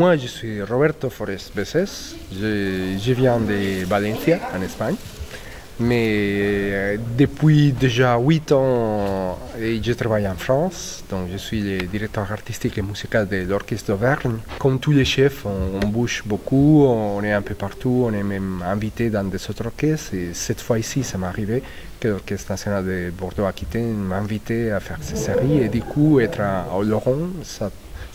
moi, je suis Roberto Forest Beces. Je, viens de Valencia, en Espagne. Mais euh, depuis déjà 8 ans, et je travaille en France. Donc, je suis le directeur artistique et musical de l'Orchestre d'Auvergne. Comme tous les chefs, on, on, bouge beaucoup, on est un peu partout, on est même invité dans des autres orchestres. Et cette fois-ci, ça m'est arrivé que l'Orchestre national de Bordeaux-Aquitaine m'a invité à faire ces séries et du coup, être à Oloron, ça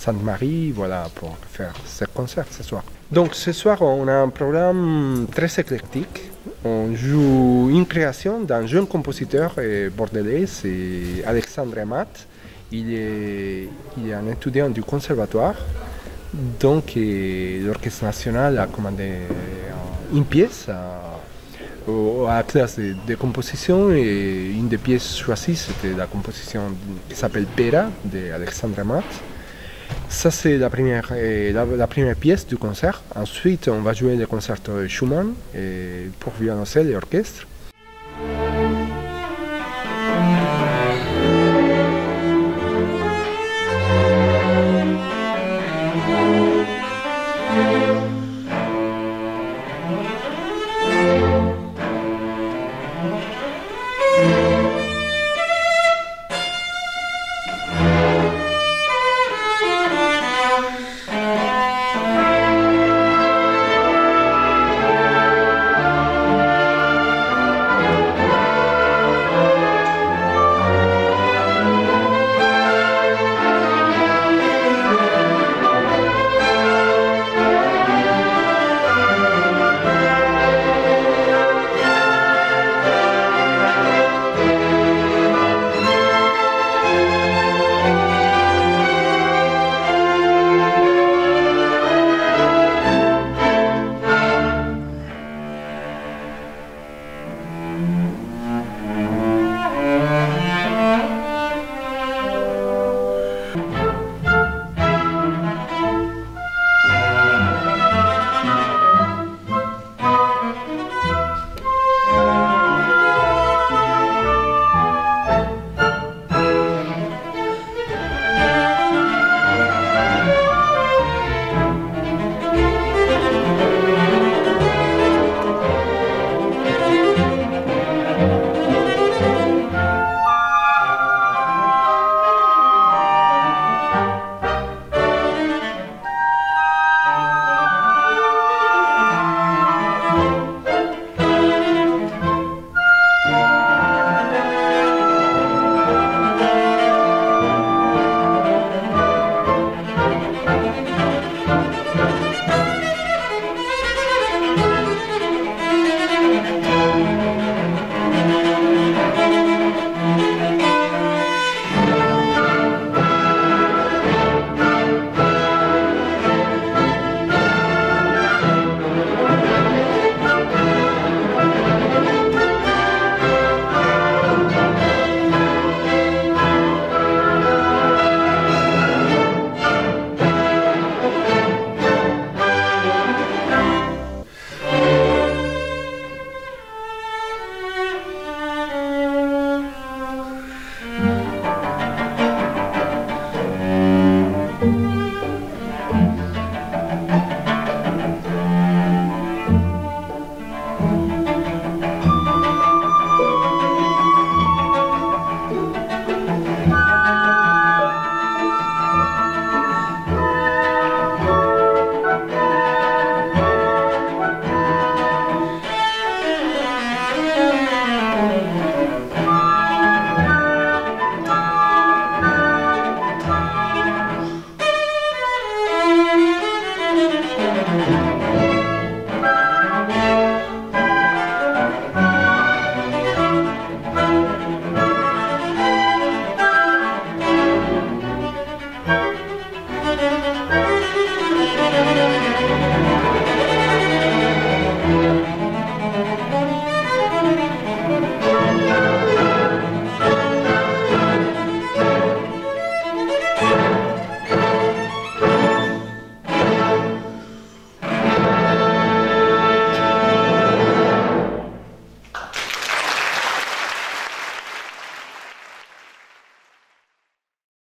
Sainte-Marie, voilà, pour faire ce concert ce soir. Donc ce soir, on a un programme très éclectique. On joue une création d'un jeune compositeur bordelais, c'est Alexandre Amat. Il est, il un étudiant du conservatoire. Donc l'Orchestre national a commandé une pièce à, la classe de, de, composition et une des pièces choisies, c'était la composition qui s'appelle Pera d'Alexandre Amat. Ça, c'est la première, la, première pièce du concert. Ensuite, on va jouer le concert Schumann pour violoncelle et orchestre.